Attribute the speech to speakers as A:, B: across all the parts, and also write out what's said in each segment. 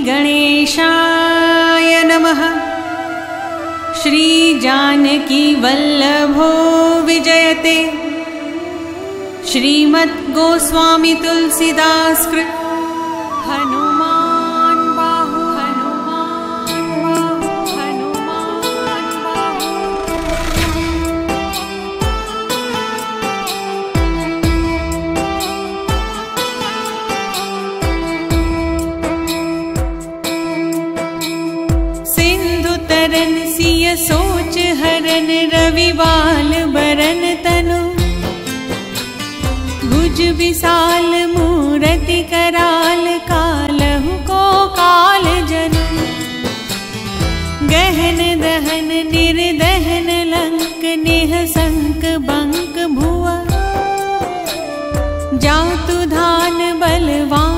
A: श्रीगणेशाय नमः। श्रीजानकीवल्लभो विजयते। श्रीमद्गोस्वामी तुलसीदासकृत हरन रविवाल बरन तनु। भुज विशाल मूरति कराल कालहु को काल जनु। गहन दहन निर्दहन लंक नेह संक बंक भुआ जातु धान बलवान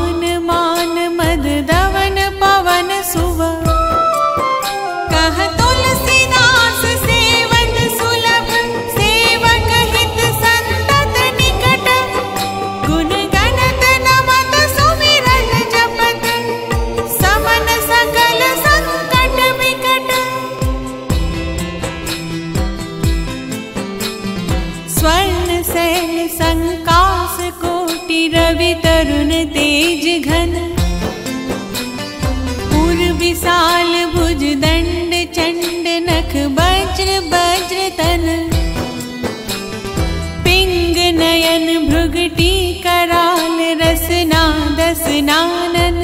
A: नख वज्र वज्र तन। पिंग नयन भृगटी कराल रसना दसनानन।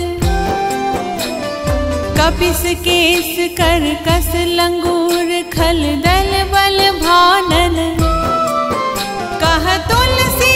A: कपिस केस कर कस लंगूर खल दल बल भानन। कह तुलसीदास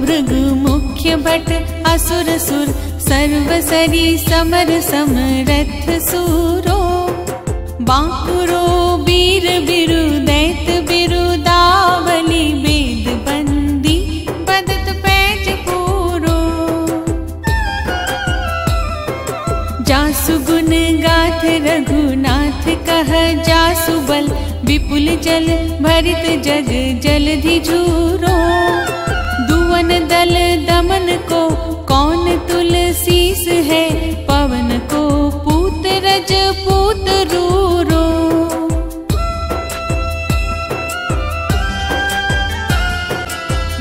A: भृग मुख्य भट असुर सुर सर्व सरी समर समरथ सूरो। बांकुरो वीर बिरु दैत बिरु दावली वेद पैज पूरो। जासु गुण गाथ रघुनाथ कह जासु बल विपुल जल भरित जग जलधि झूरो दुवन दल दमन को, कौन तुलसीस है? पवन को पूत रज पूत रूरो।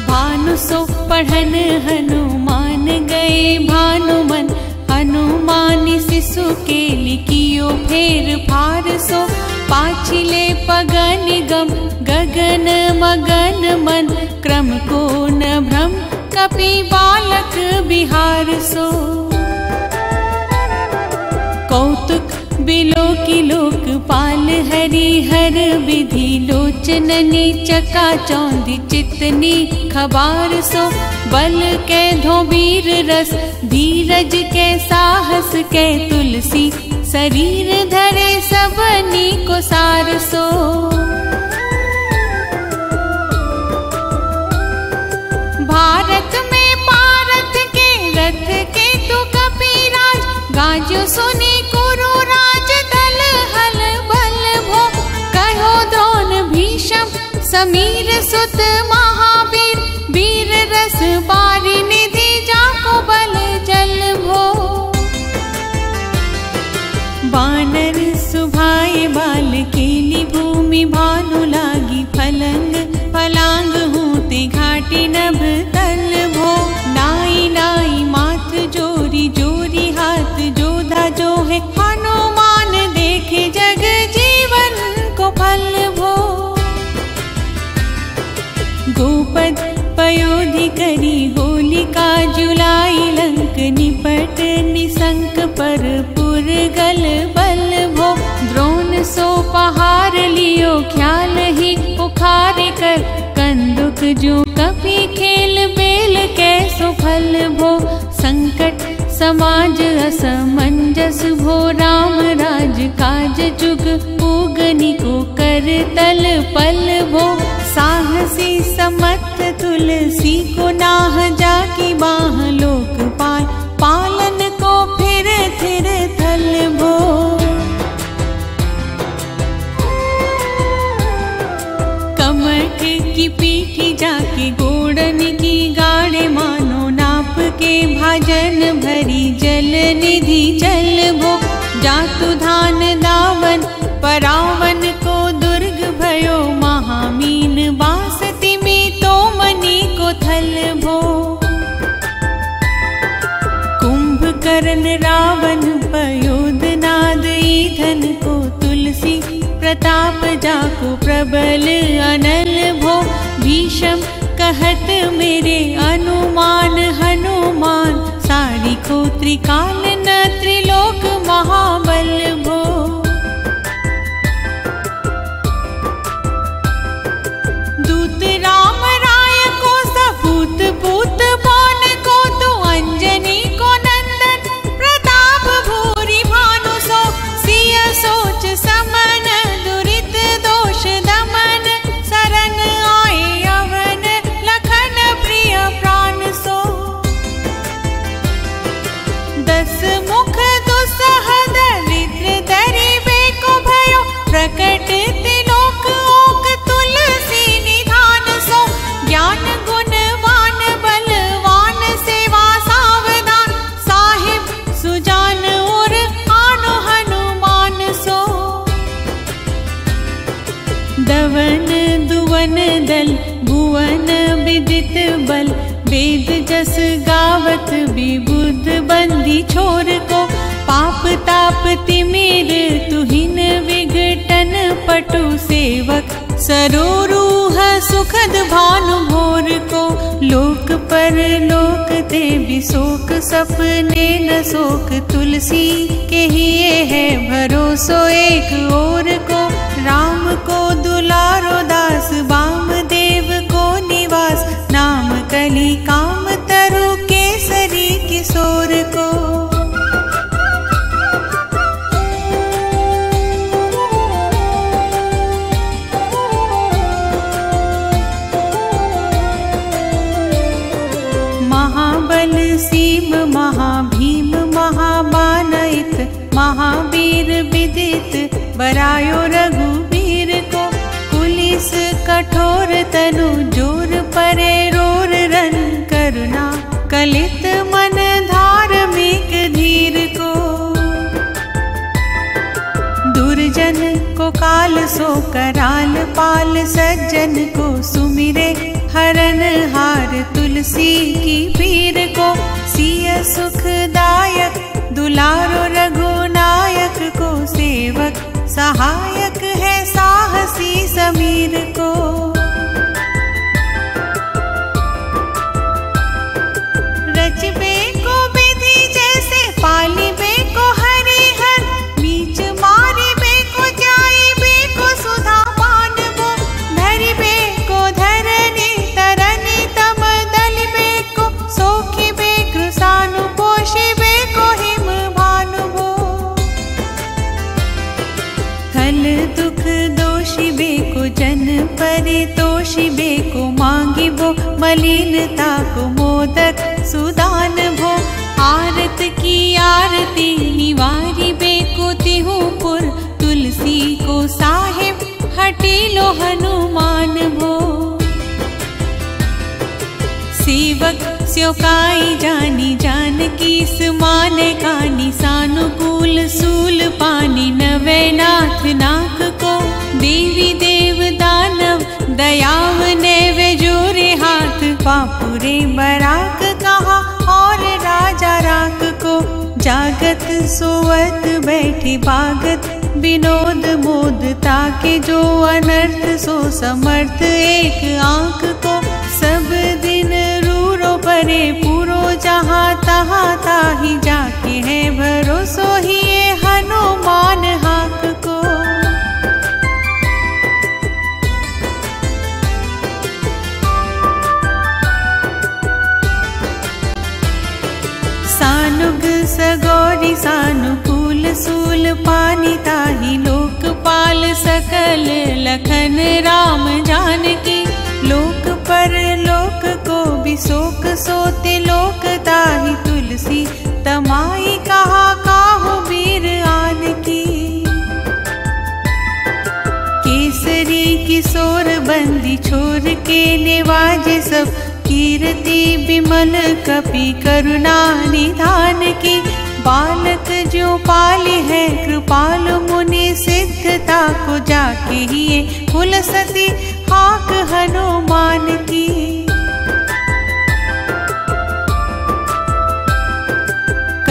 A: भानु सो पढ़न हनुमान गए भानुमन। हनुमान शिशु के लिखियो फेर फार सो। पाछिले पगन गम गगन मगन मन क्रम को न भ्रम कपि बालक बिहार सो। कौतुक बिलो की लोक पाल हरि हर विधि लोचननी चका चौंदी चितनी खबार सो। बल के धोबीर रस धीरज के साहस के तुलसी शरीर धरे सबनी को सार सो। भारत में पारत के रथ के तु कपिराज गाजो सुनी कुरु राज दल हल बल भो। कहो द्रोण भीषम समीर सुत भूमि भानु लागी फलंग फलांग हूते घाटी नभ तल भो। नाई नाई माथ जोरी जोरी हाथ जोधा जो है। हनुमान देखे जग जीवन को फल भो। गोपद पयोधि करी होलिका लंक निपट निसंक पर जो कभी खेल बेल के सुफल भो। संकट, समाज असमंजस भो। राम राज काज जुग पूगनी को कर तल पल भो। साहसी समत तुलसी को नाह जाकी बाह लोक जल निधि जल भो, जातु धान दावन, परावन को दुर्ग भयो, महामीन बासति में तो मनी को थल भो। कुंभकर्ण रावण पयोध नाद ईधन को तुलसी, प्रताप जाको प्रबल अनल भो। भीषम कहत मेरे अनुमान, हनुमान ौत्रिकाल त्रिलोक महाबलभो दवन दुवन दल, भुवन विदित बल। वेद जस गावत विबुध बंदी छोर को। पाप ताप तिमिर तुहिन विघटन पटु सेवक। सरोरूह सुखद भानु भोर को। लोक पर लोक ते विशोक, सपने न शोक। तुलसी के ही है भरोसो एक और को। राम को दुलारो दास वाम देव को निवास। नाम कली काम तरु केसरी, किशोर को विदित बरायो रघुवीर को। पुलिस कठोर तनु ज़ोर परे रोर रन करुणा। कलित मन धार्मिक धीर को। दुर्जन को काल सो कराल पाल सज्जन को। सुमिरे हरन हार तुलसी की पीर को। सिय सुखदायक दुलारो रघुनायक को सेवक सहायक है साहसी समीर को। दुख दोषिबे को जन परितोषिबे को मांगिबो मलिनता को मोदक सुदान भो आरत की आरती निवारी बेको तिहुपुर तुलसी को साहिब हटीलो हनुमान भो सेवक स्योकाई जानी जान की माने कानी सानुकूल सूल पानी नवे नाथ नाक को। देवी देव दानव दयाव ने वे जोरे हाथ। पापुरे बराक कहा और राजा राक को। जागत सोवत बैठी भागत विनोद मोद ताके जो अनर्थ सो समर्थ एक आँख को। रूरो परे जहाँ, तहाँ ताही जाके है भरोसो ही ये हनुमान हाक को। सानुग सगौरी, सानुकूल सूल पानी ताही लोकपाल सकल लखन राम जानकी। को बिशोक सोते लोक ताही तुलसी। तमाई कहा काहो वीर आन की केसरी किशोर बंदी छोर के निवाज सब। कीर्ति विमल कपि करुणा निधान की। बालक जो पाल है कृपाल मुनि सिद्धता को जाके ही कुल सती हाक हनुमान की।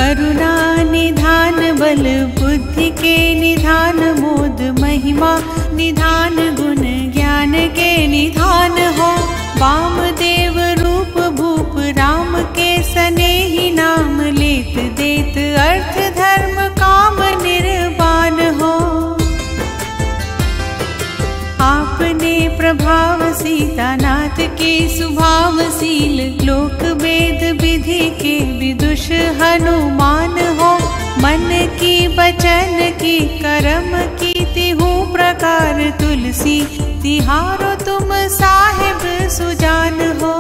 A: करुणा निधान बल, बुद्धि के निधान, मोद, महिमा, निधान, गुण, ज्ञान के निधान हो। वामदेव रूप, भूप, राम के सने ही नाम, लेत, देत, अर्थ, धर्म, काम, निर्वाण हो। आपने प्रभाव सीतानाथ के सुभावशील लोक वेद विधि के विदुष हनुमान हो। मन की बचन की, कर्म की तिहु प्रकार तुलसी, तिहारो तुम साहिब सुजान हो।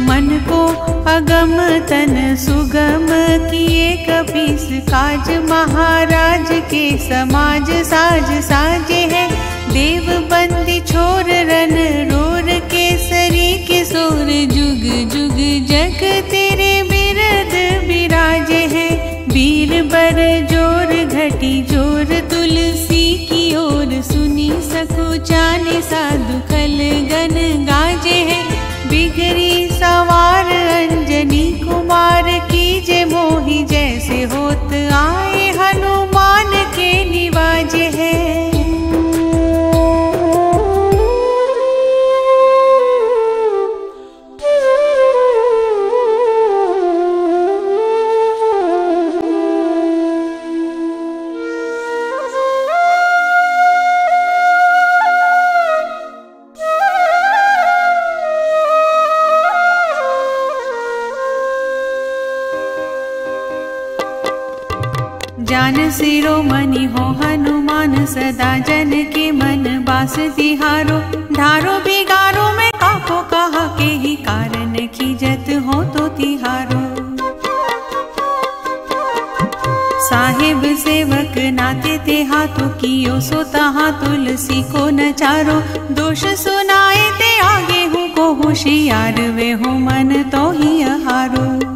A: मन को अगम तन सुगम किए कपीस, काज महाराज के समाज साज साजे है। देव बंदी छोर रन, रोर के केसरी किशोर जुग जुग जग तेरे बिरद विराज है। वीर बर ज़ोर, घटी ज़ोर, तुलसी की ओर सुनी सकु जाने साधु खल गन गाजे है। बिगरी सवार अंजनी कुमार की जे मोही जैसे होत आए हनुमान के निवाज है। जन के मन बास तिहारो धारो बिगारो में काको कहा के ही कारण की जत हो तो तिहारो। साहेब सेवक नाते ते हाथों कियो सो तहा तुलसी को नचारो। दोष सुनाए ते आगे हूँ, को होशियार वे हो, मन तो ही हारो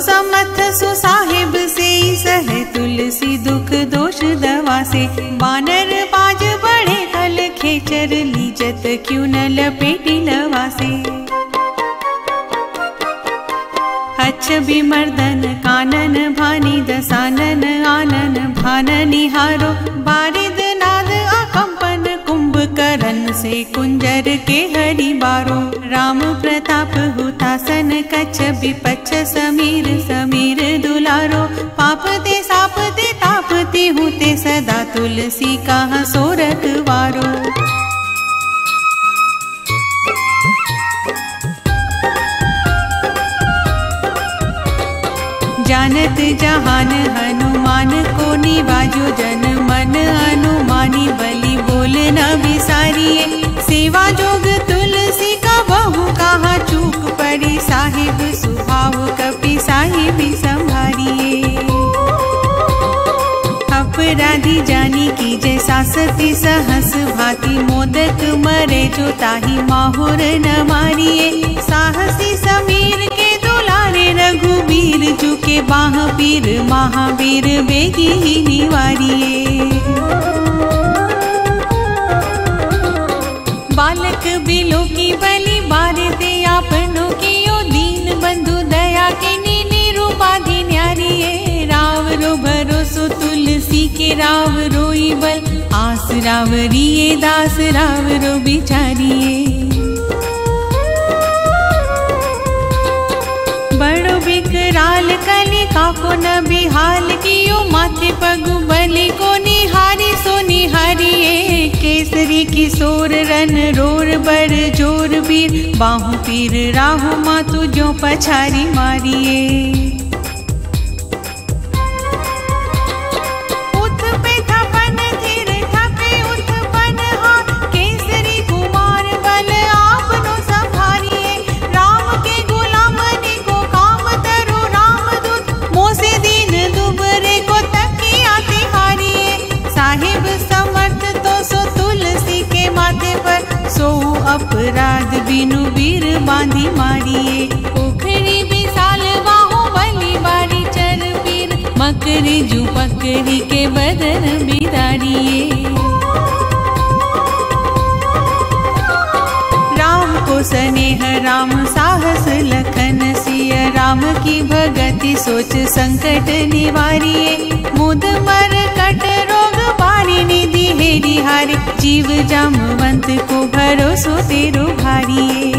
A: समथ सो साहिब से सह तुलसी दुख दोष दवा से। बानर बाज बड़े हल खेचर लीजत क्यों न लपेटी लवा से। अच्छ विमर्दन कानन भानी दसानन आनन भान निहारो कुंभ करन से कुंजर के हरि बारो। राम प्रताप, हुतासन कच्छ विपच्छ समीर समीर दुलारो। पाप ते साप ते ताप ते हुते सदा तुलसी कहा सोरठ वारो। जानत जहान, हनुमान को निवाजो, जन मन हनुमानी बोल। न बिसारिए सेवा जोग तुलसी का बहु कहा चूक पड़ी। साहिब सुभाव कपि साहिब संभारिए। अपराधी जानी की जैसा सती सहस भांति। मोदक मरे जो ताही माहुर न मारिए। साहसी समीर के दुलारे रघुबीर जू के बाह पीर महावीर बेगी ही निवारिए। बालक बिलो की बलि बार दे आपनो कियो दीन बंधु दया के नीनी रूपाधि न्यारिए राव रो भरोसो तुलसी के राव रोई बल। आस रावरिए दास राव रो बिचारिए बड़ो बिकराल कली काको न बिहाल कियो माथे पग बलि को निहारी, सो निहारिए केसरी किशोर, रन रोर, बर ज़ोर बीर बाहु पीर राहु मातु जो पछारी मारिए। अपराध बिनु वीर बांधी मारिए। उखरी विशाल बाहु बलि बारी चर पीर मकरी जू पकड़ी के बदन बिदारिए। राम को स्नेह राम साहस लखन सिय राम की भगति सोच संकट निवारिए। मुद मर बारी निधि हेरी हारे जीव जामवंत को भरोसो तेरो भारिए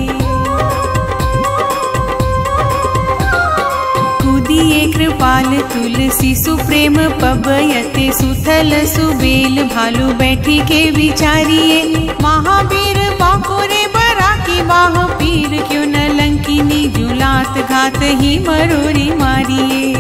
A: कुदिए कृपाल, तुलसी सुप्रेम, पबयते सुथल सुबेल, भालू बैठी के विचारिए। महावीर बाकुरे बरा की बाह, पीर क्यों न लंकिनी, जुलात घात ही मरोरी मारिए।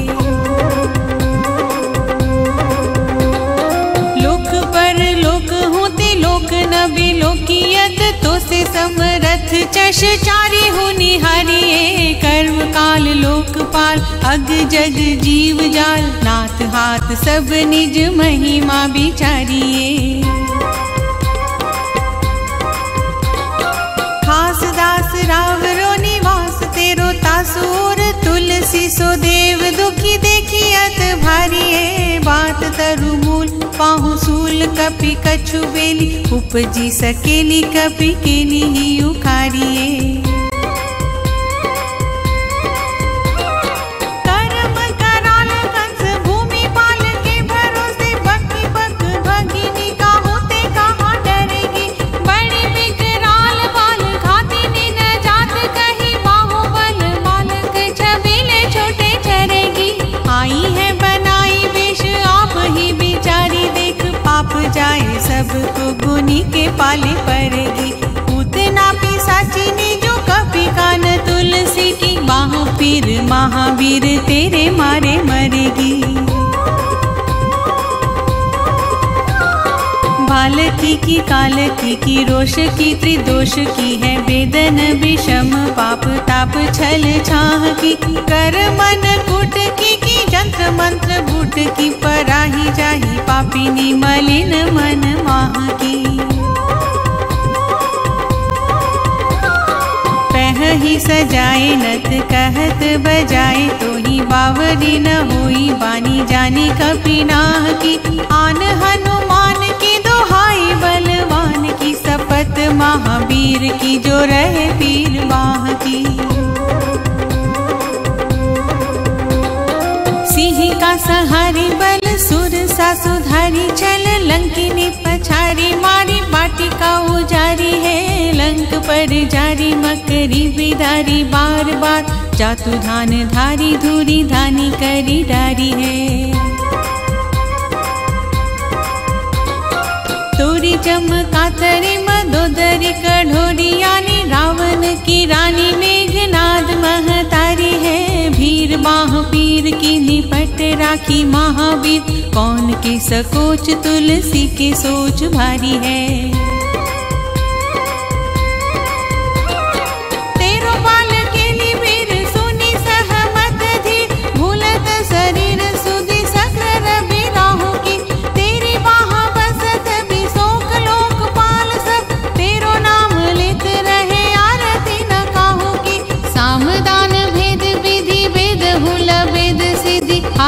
A: लोक न बिलोकियत तो से समरथ चश चारी हो निहारिए कर्म काल लोकपाल। अग जग जीव जाल, नाथ हाथ सब निज महिमा बिचारिए खास दास राव रो निवास, तेरो तासूर तुलसी सो देव दुखी देखियत भारिए बात तरुमूल पाहुसूल पाहु सूल कपि कछु बेली उपजी सकेली कपि केली ही। उखारिए गुनी के पाले पड़ेगी। उतना पिसाची ने जो कभी कान तुलसी की। बाह पीर महावीर तेरे मारे मरेगी। बालकी की, कालकी की, रोष की, त्रिदोष की है वेदन, विषम, पाप, ताप, छल, छाह की। कर मन कुट की की जंत्र मंत्र बूट की पराही जाही पापिनी मलिन मन सजाए नत कहत बजाए तो ही बावरी न हुई। बानी जानी कपिनाह की आन हनुमान की दोहाई, बलवान की सपत महावीर की जो रहे पीर माह की सिंह का सहारी बल, सुर सा सुधारी, चल लंकिनी पछारी, मारी बाटी का उजारी है, लंक पर जारी मकरी बिदारी, बार बार जातु धान धारी धूरी धानी करी डारी है। तोरी चमका तरी मदोदरी, कढ़ोरी यानी रावण की रानी मेघनाद महतारी है पीर की निपट राखी महावीर कौन के सकोच तुलसी के सोच भारी है?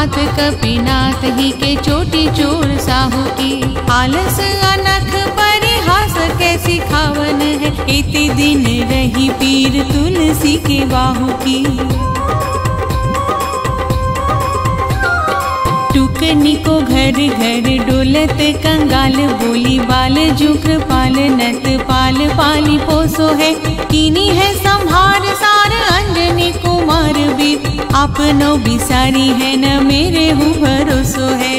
A: हाथ कपिनाथ ही के चोटी चोर साहू की। आलस अनख परिहास कैसी खावन है? इति दिन रही पीर तुलसी के बाहू की। टुकनी को घर घर डोलत कंगाल बोली, बाल जुग पाल नत पाल पाली पोसो है। कीनी है संहार सार अंजनी कुमार वीर आपनो बिसारी है न मेरे हूँ भरोसो है।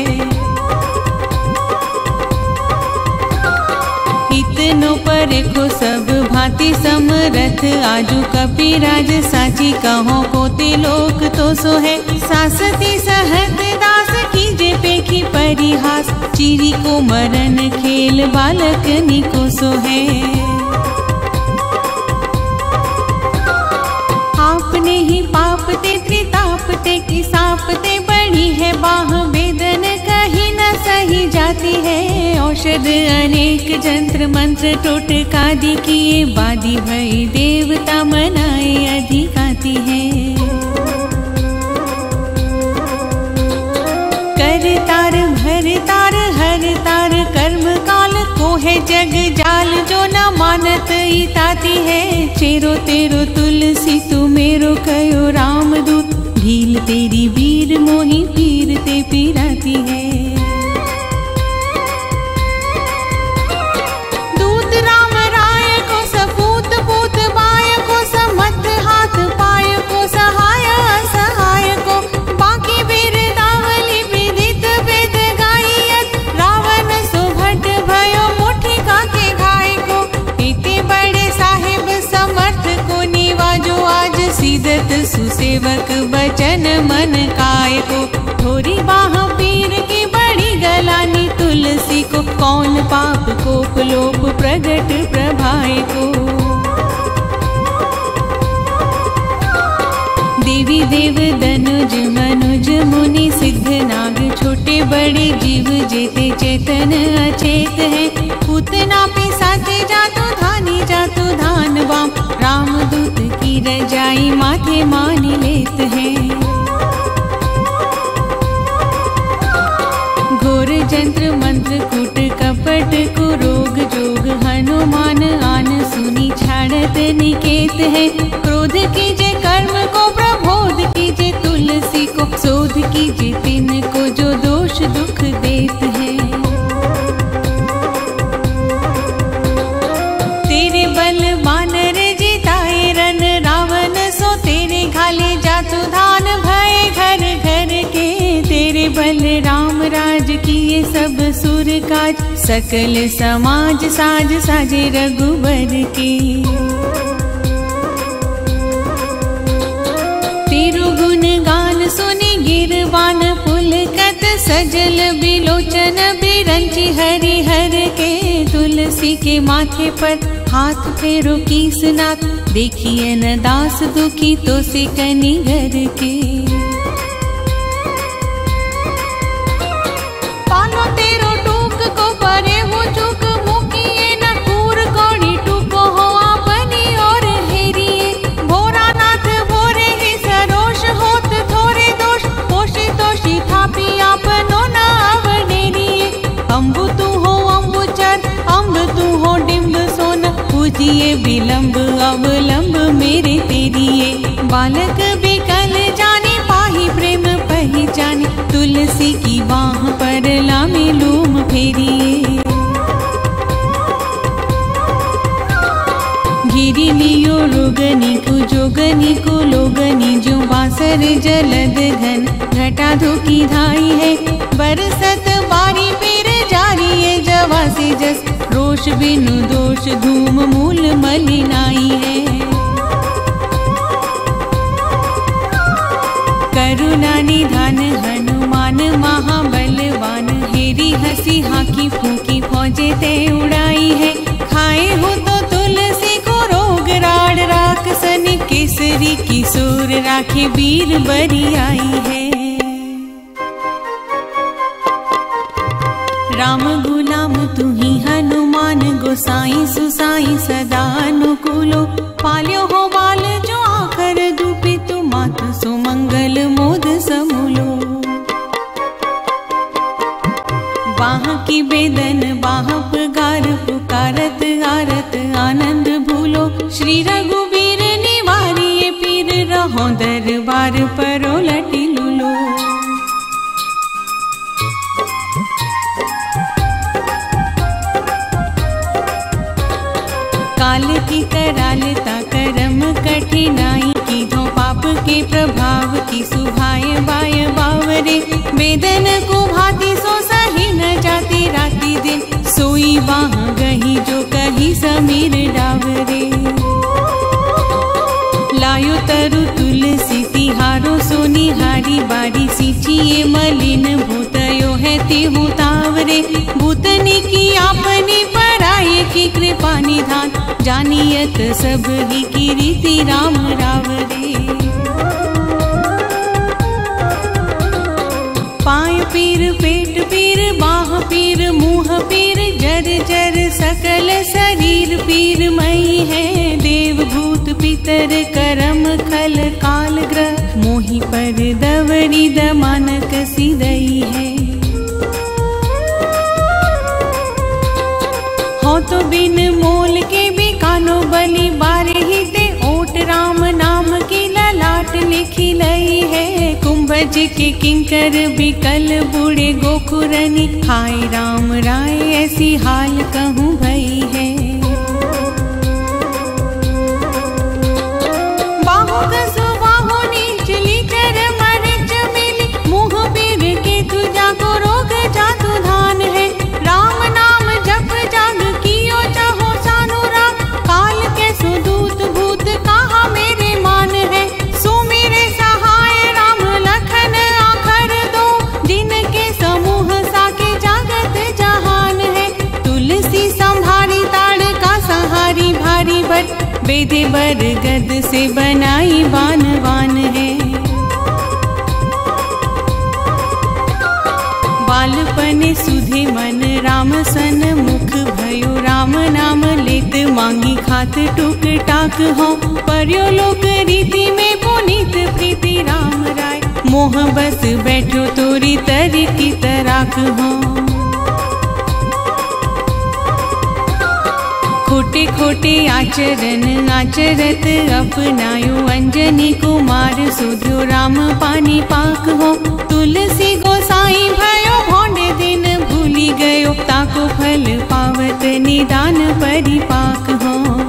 A: इतनो पर को सब भांति समरथ आजू कपिराज साची कहो कोते लोक तो सो है। सासती सहत दास कीजे पेखी परिहास, चिरी को मरण खेल बालक निको सो है। त्रिताप ते की साप ते बड़ी है, बाह वेदन कहीं न सही जाती है। औषध अनेक जंत्र मंत्र टोटका दी किए बादी भई देवता मनाए अधिकाती है। कर तार भर तार, हर तार, कर्म काल को है जग जाल, जो न मानत इताती है। चेरो तेरो तुलसी, तू मेरो कयो राम दूत। ढील तेरी वीर मोही पीर ते पीराती है। सुसेवक बचन मन काय को? थोड़ी बाह पीर की बड़ी गलानी तुलसी को। कौन पाप को लोप प्रगट प्रभाय को? देवी देव धनुज मनुज मुनि सिद्ध नाग छोटे बड़े जीव जेते चेतन अचेत है। पूतना पे साथे जातो धानी जातो धान वाम राम दूत की रजाई माथे मान लेत है। घोर जंत्र मंत्र कूट कपट को रोग जोग हनुमान आन सुनी छाड़त निकेत है। क्रोध कीजे कर्म को, प्रबोध कीजे तुलसी को, शोध कीजे तिन को जो दोष दुख देत है। बल राम राज किए सब सुर काज, सकल समाज साज साजे रघुबर के। तेरु गुण गान सुनि गिरवान पुलकत, सजल बिलोचन बिरंची हरि हर के। तुलसी के माथे पर हाथ फेरो कीसनाथ देखिए न दास दुखी तो से कनी घर के। पूजिए विलंब, अवलंब मेरे तेरिए। बालक बिकल जाने, पाही प्रेम पहचाने। तुलसी की बाह पर लामे लूम फेरिए। घिरी लियो रोगनी को, जोगनी को, लोगनी जो बासर जलद घन। घटा धोकी धाई है, बरसत बारी पेर जारी है, जवा से जस। रोष बिनु दोष, धूम मूल मलिनाई है। करुणा निधान हनुमान, महाबलवान हेरी हसी हाकी फूकी, फौजे ते उड़ाई है। खाए हो तो तुलसी को रोग, राड राक्षसन केसरी, किशोर राखे, वीर बरी आई है। राम गुलाम तू ही हनुमान गोसाई सुसाई सदा अनुकूलो। पाल्यो हो बाल जो आकर दुपी तू मात सुमंगल मोद समूलो। बाह की बेदन बाह पुकार भूलो। श्री रघुवीर मि पीर रहो दरबार पर। कठिनाई की धो पाप के प्रभाव की सुभाय बाय बावरे। वेदन को भांति सो सही न जाती राति दिन। सोई वहाँ गही जो कही समीर डावरे। लायो तरु तुलसी तिहारो सोनी हारी बारी सिचिए मलिन भूतयो है ते तावरे। भूतनी की आपने पराये की कृपा निधान। जानियत सब ही की रीति राम रावरे। पीर, पेट पीर, बाह पीर, मुँह पीर, जर जर, सकल शरीर पीर। मई है देव भूत पितर, करम, खल, काल ग्रह। मोहि पर दवरी दमानक सिदई है। हो तो बिन मोल के भी कानो बलि बारे ही ते। ओट राम नाम की ललाट लिखी लई कुंभज के किंकर बिकल बूढ़े गोखुरनी हाय राम राय, ऐसी हाल कहूँ भई है। बाहु बट बेदे बर गद से बनाई बान वान है। बालपन सुधे मन राम सन मुख भयो, राम नाम लेत मांगी खात टुक टाक हो। पर्यो लोक रीति में पुनीत प्रीति राम राय। मोह बस बैठो तोरी तर की तराक हो। आचरण आचरत अपनायो। अंजनी कुमार सुधो राम पानी पाक हो। तुलसी गोसाई भयो, भोंडे दिन भूली गयो। ताको फल पावत निदान परिपाक हो।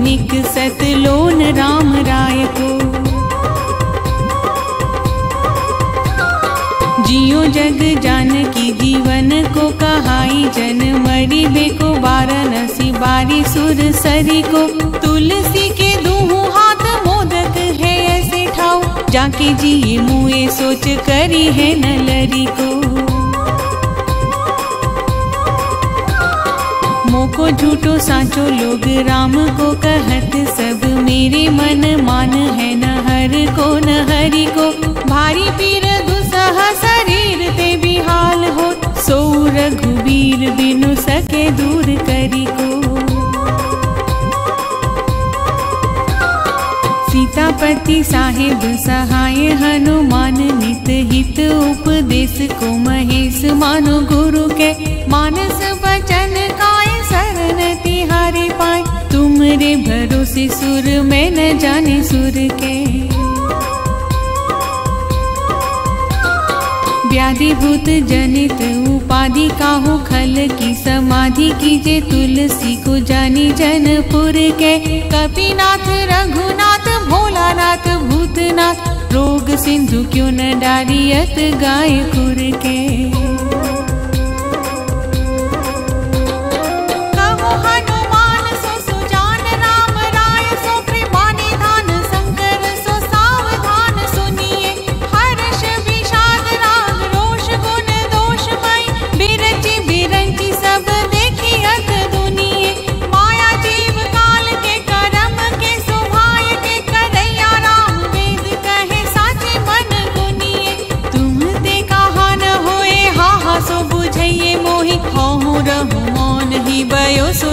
A: फूटी निकसत लोन राम राय को। जियो जग जान की जीवन को कहाई जन मरी बेको वाराणसी बारी सुर सरी को। तुलसी के दूहु हाथ मोदक है ऐसे ठाऊ, जाके जिए मुए सोच करी है नलरी को। मोको झूठो साचो, लोग राम को कहत सब। मेरे मन मान है न हर को, न हरि को। भारी पीर दुसह शरीर ते बिहाल हो। सो रघुवीर बिनु सके दूर करी को। सीतापति साहेब सहाय हनुमान नित हित उपदेश को महेश मानो गुरु के। मानस वचन काय शरण तिहारे पाए। तुमरे भरोसे सुर में न जाने सुर के। व्याधि भूत जनित उपाधि काहू खल की समाधि कीजे तुलसी को जानी जनपुर के। कपिनाथ, रघुनाथ, भोलानाथ, भूतनाथ। रोग सिंधु क्यों न डारियत गाय के? ही बयो